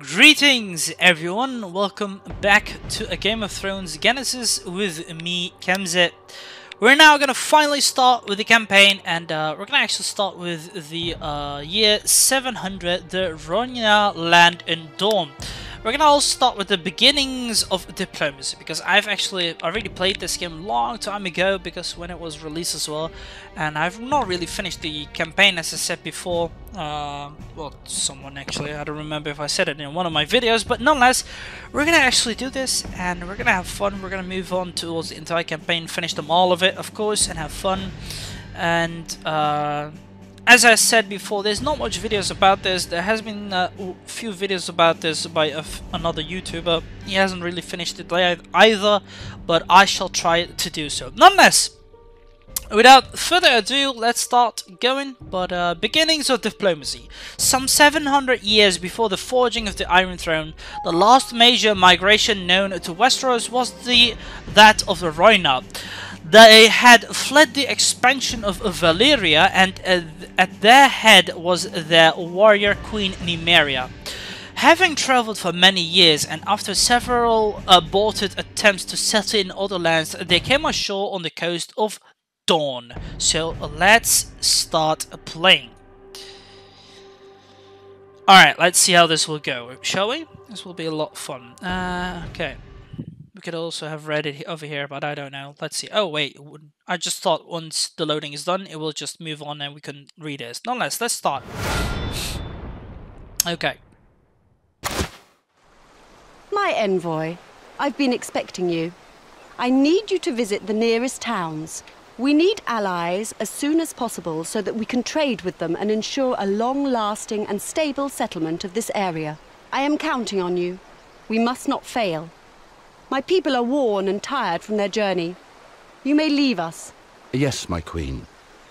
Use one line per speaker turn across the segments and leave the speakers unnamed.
Greetings everyone, welcome back to a Game of Thrones Genesis with me, Kemsyt. We're now gonna finally start with the campaign and uh, we're gonna actually start with the uh, year 700, the Rhoynar land in Dorne. We're gonna also start with the beginnings of diplomacy because I've actually already played this game long time ago because when it was released as well and I've not really finished the campaign as I said before uh, well someone actually I don't remember if I said it in one of my videos but nonetheless we're gonna actually do this and we're gonna have fun we're gonna move on towards the entire campaign finish them all of it of course and have fun and uh, as I said before, there's not much videos about this. There has been a few videos about this by another YouTuber. He hasn't really finished it either, but I shall try to do so. Nonetheless, without further ado, let's start going. But uh, beginnings of diplomacy. Some 700 years before the forging of the Iron Throne, the last major migration known to Westeros was the that of the Rhoynar. They had fled the expansion of Valyria and at their head was their warrior queen Nymeria. Having travelled for many years and after several aborted attempts to settle in other lands, they came ashore on the coast of Dorne. So let's start playing. Alright, let's see how this will go, shall we? This will be a lot of fun. Uh, okay. We could also have read it over here, but I don't know. Let's see. Oh, wait. I just thought once the loading is done, it will just move on and we can read it. Nonetheless, let's start. Okay.
My envoy, I've been expecting you. I need you to visit the nearest towns. We need allies as soon as possible so that we can trade with them and ensure a long-lasting and stable settlement of this area. I am counting on you. We must not fail. My people are worn and tired from their journey. You may leave us.
Yes, my queen.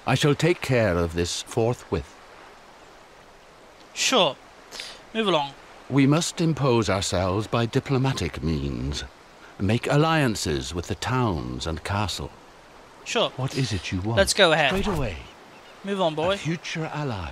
I shall take care of this forthwith.
Sure. Move along.
We must impose ourselves by diplomatic means. Make alliances with the towns and castle.
Sure.
What is it you want?
Let's go ahead.
Straight away.
Move on, boy.
A future ally.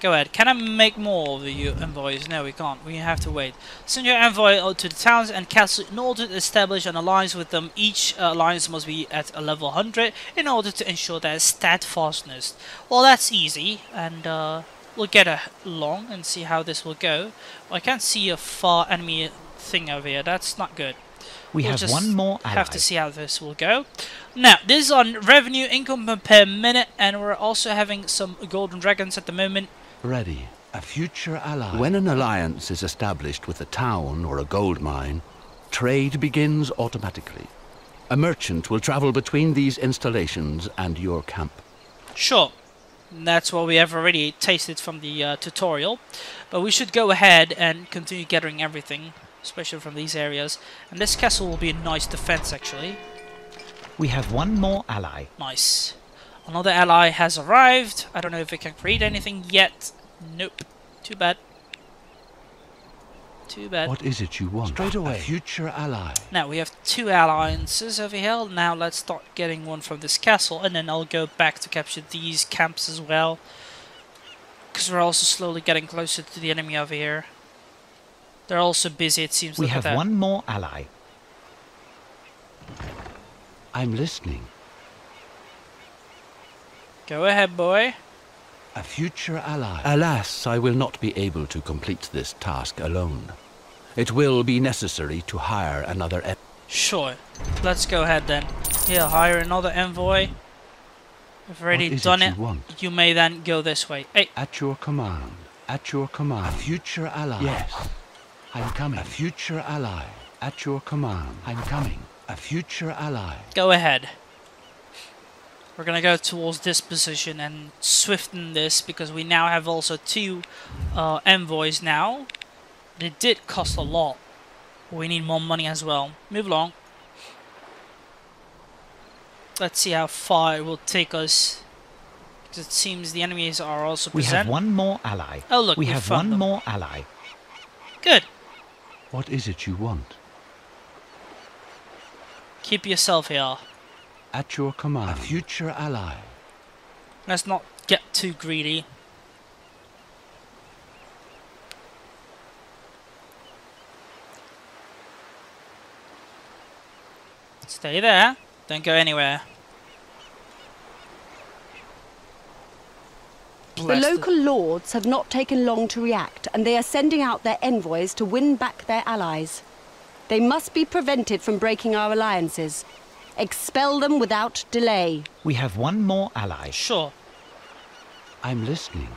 Go ahead. Can I make more of the envoys? No, we can't. We have to wait. Send your envoy to the towns and castles in order to establish an alliance with them. Each uh, alliance must be at a level 100 in order to ensure their steadfastness. Well, that's easy, and uh, we'll get along and see how this will go. I can't see a far enemy thing over here. That's not good.
We we'll have one more ally.
have to see how this will go. Now, this is on revenue income per minute, and we're also having some golden dragons at the moment.
Ready. A future ally. When an alliance is established with a town or a gold mine, trade begins automatically. A merchant will travel between these installations and your camp.
Sure. That's what we have already tasted from the uh, tutorial. But we should go ahead and continue gathering everything, especially from these areas. And this castle will be a nice defense, actually.
We have one more ally.
Nice. Another ally has arrived. I don't know if we can create anything yet. Nope. Too bad. Too bad.
What is it you want? Straight away. A future ally.
Now we have two alliances over here. Now let's start getting one from this castle, and then I'll go back to capture these camps as well. Because we're also slowly getting closer to the enemy over here. They're also busy, it seems.
We have one more ally.
I'm listening.
Go ahead, boy.
A future ally. Alas, I will not be able to complete this task alone. It will be necessary to hire another envoy.
Sure. Let's go ahead then. Here, hire another envoy. I've already done it.
You,
you, may then go this way. Hey.
At your command. At your command. A future ally. Yes. I'm coming. A future ally. At your command. I'm coming. A future ally.
Go ahead. We're gonna go towards this position and swiften this because we now have also two uh, envoys now. It did cost a lot. We need more money as well. Move along. Let's see how far it will take us. Because it seems the enemies are also present.
We have one more ally.
Oh look,
we, we
have
one
them.
more ally.
Good.
What is it you want?
Keep yourself here.
At your command. A future ally.
Let's not get too greedy. Stay there. Don't go anywhere.
Bless the local lords have not taken long to react, and they are sending out their envoys to win back their allies. They must be prevented from breaking our alliances. Expel them without delay.
We have one more ally.
Sure.
I'm listening.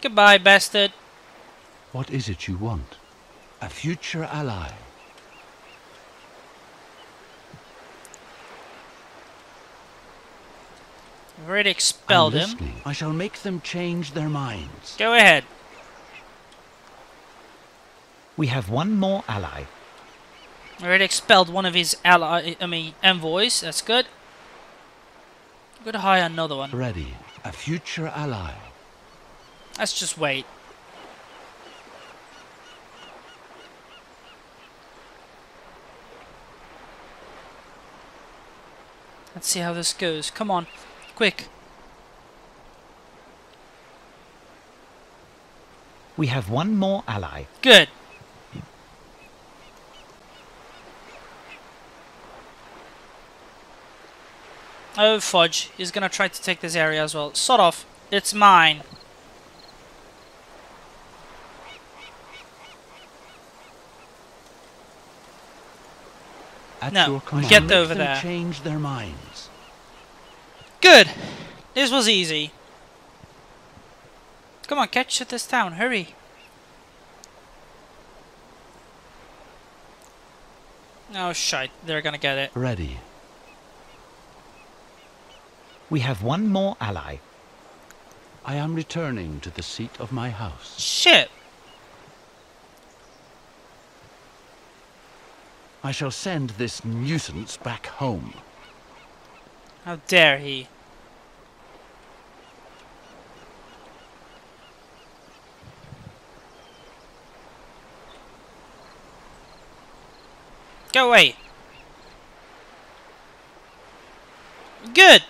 Goodbye, bastard.
What is it you want? A future ally.
I've already expelled
I'm
him.
listening. I shall make them change their minds.
Go ahead.
We have one more ally.
Already expelled one of his ally, I mean envoys. That's good. I'm gonna hire another one.
Ready. A future ally.
Let's just wait. Let's see how this goes. Come on, quick.
We have one more ally.
Good. Oh, fudge. He's gonna try to take this area as well. Sort of. It's mine.
At
No,
your command.
get over there.
change their minds.
Good. This was easy. Come on, catch at this town. Hurry. Oh, shite. They're gonna get it.
Ready.
We have one more ally.
I am returning to the seat of my house.
Shit.
I shall send this nuisance back home.
How dare he? Go away. Good.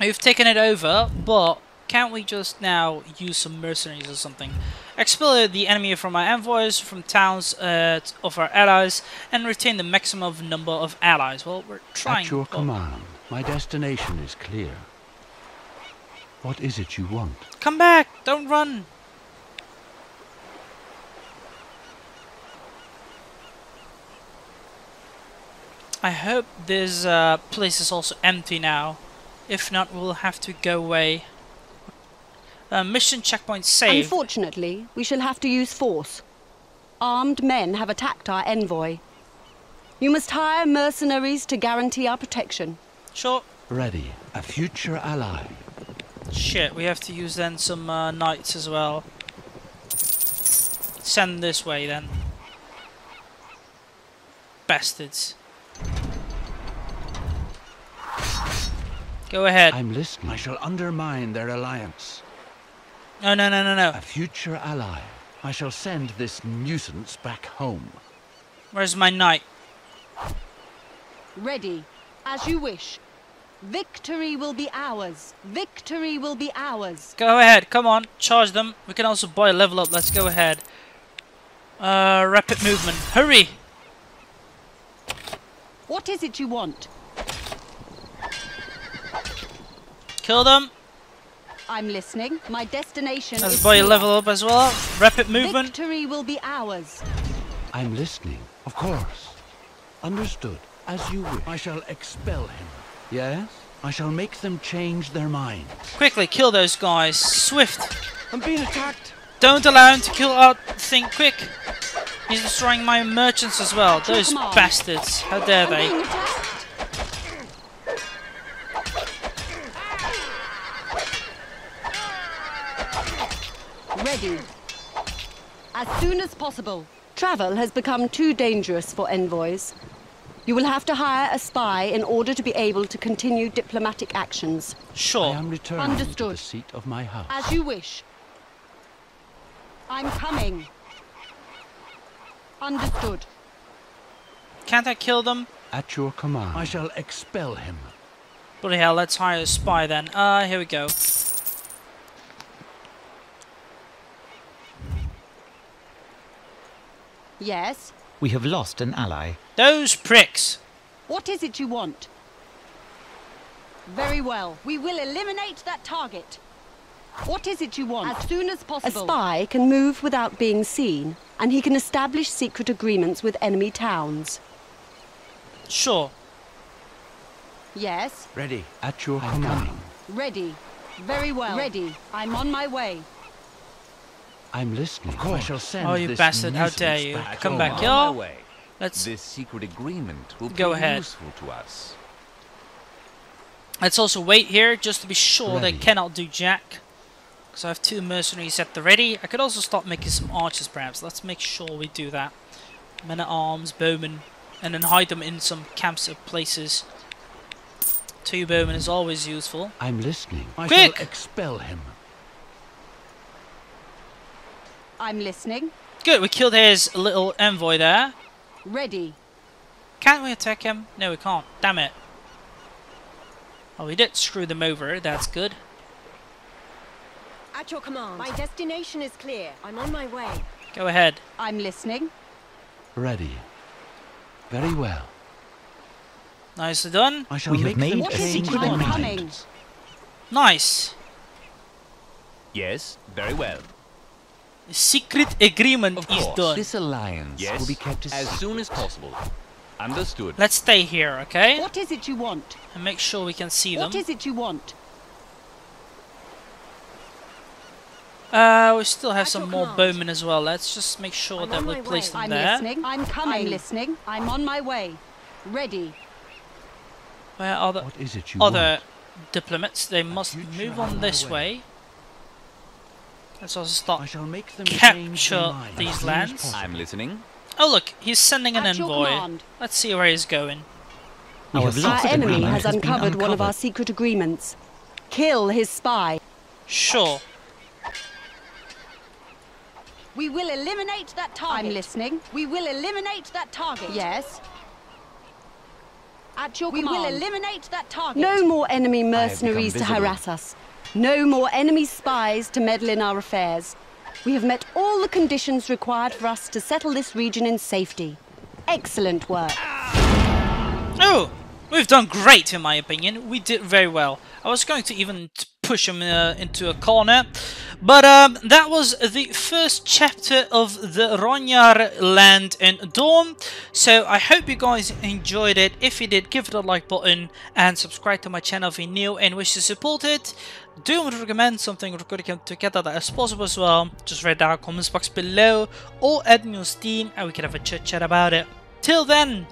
We've taken it over, but can't we just now use some mercenaries or something? Expel the enemy from our envoys, from towns uh, of our allies, and retain the maximum number of allies. Well, we're trying.
At your command. My destination is clear. What is it you want?
Come back! Don't run! I hope this uh, place is also empty now. If not, we'll have to go away. Uh, mission checkpoint saved.
Unfortunately, we shall have to use force. Armed men have attacked our envoy. You must hire mercenaries to guarantee our protection.
Sure.
Ready. A future ally.
Shit, we have to use then some uh, knights as well. Send this way then. Bastards. Go ahead.
I'm listening. I shall undermine their alliance.
No, no, no, no, no.
A future ally. I shall send this nuisance back home.
Where's my knight?
Ready, as you wish. Victory will be ours. Victory will be ours.
Go ahead, come on, charge them. We can also buy a level up, let's go ahead. Uh, rapid movement, hurry!
What is it you want?
Kill them,
I'm listening. My destination
let's
is
buy a
here.
level up as well. Rapid movement.
Victory will be ours.
I'm listening. Of course. Understood. As you wish. I shall expel him. Yes? I shall make them change their minds.
Quickly, kill those guys, swift.
I'm being attacked.
Don't allow him to kill our thing, quick. He's destroying my merchants as well, those bastards. How dare
I'm
they.
being attacked. Ready. As soon as possible. Travel has become too dangerous for envoys. You will have to hire a spy in order to be able to continue diplomatic actions. Sure.
I
Sure.
am returning to the
Understood.
seat of my house.
As you wish. I'm coming. Understood.
Can't I kill them?
At your command. I shall expel him.
Bloody hell, let's hire a spy then. Uh, here we go.
Yes.
We have lost an ally.
Those pricks.
What is it you want? Very well. We will eliminate that target. What is it you want? As soon as possible. A spy can move without being seen, and he can establish secret agreements with enemy towns.
Sure.
Yes.
Ready. At your command.
Ready. Very well. Ready. I'm on my way.
I'm listening. Of course. I shall send
Oh, you
this
bastard, how dare you.
back
Come back,
On
y'all.
my way.
Let's
This secret agreement will
Go
be
ahead.
useful to us.
let's also wait here just to be sure they cannot do jack. Because I have two mercenaries at the ready. I could also start making some archers perhaps. Let's make sure we do that. Men at arms, bowmen, and then hide them in some camps or places. Two bowmen is always useful.
I'm listening. I
Quick!
shall expel him.
I'm listening.
Good, we killed his little envoy there.
Ready.
Can't we attack him? No, we can't. Damn it. Oh, we did screw them over. That's good.
At your command. My destination is clear. I'm on my way.
Go ahead.
I'm listening.
Ready. Very well.
Nicely done.
I shall
We have
make
made
them
What
a
is
secret agreement.
coming.
Nice.
Yes, very well.
Secret agreement
Of
is done.
This alliance
Yes,
will be kept a
as soon as possible. Understood.
Let's stay here, okay?
What is it you want?
And make sure we can see
What
them.
is it you want?
Uh, we still have
At
some more
command.
bowmen as well. Let's just make sure
I'm
that we
my
place
way.
them
I'm
there.
listening. I'm coming. I'm listening. I'm on my way. Ready.
Where are the
What is it you
other
want?
diplomats? They must move
on
on this
way.
way. Let's also
I shall make them change
Capture these
as
lands.
I'm listening.
Oh look, he's sending an envoy.
command.
Let's see where he's going.
We
Our
Our enemy has
has been
uncovered one of our secret agreements. Kill his spy.
Sure.
We will eliminate that target. I'm listening. We will eliminate that target. Yes. At your we command. We will eliminate that target. No more enemy mercenaries to harass us. No more enemy spies to meddle in our affairs. We have met all the conditions required for us to settle this region in safety. Excellent work.
Oh, we've done great in my opinion. We did very well. I was going to even push him uh, into a corner, but um, that was the first chapter of the Rhoynar land and Dorne. So I hope you guys enjoyed it. If you did, give it a like button and subscribe to my channel if you're new and wish to support it. Do to recommend something recording together that is possible as well? Just write down comments box below or add me on Steam and we can have a chit chat about it. Till then,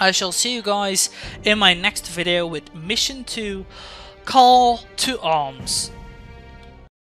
I shall see you guys in my next video with Mission 2 Call to Arms.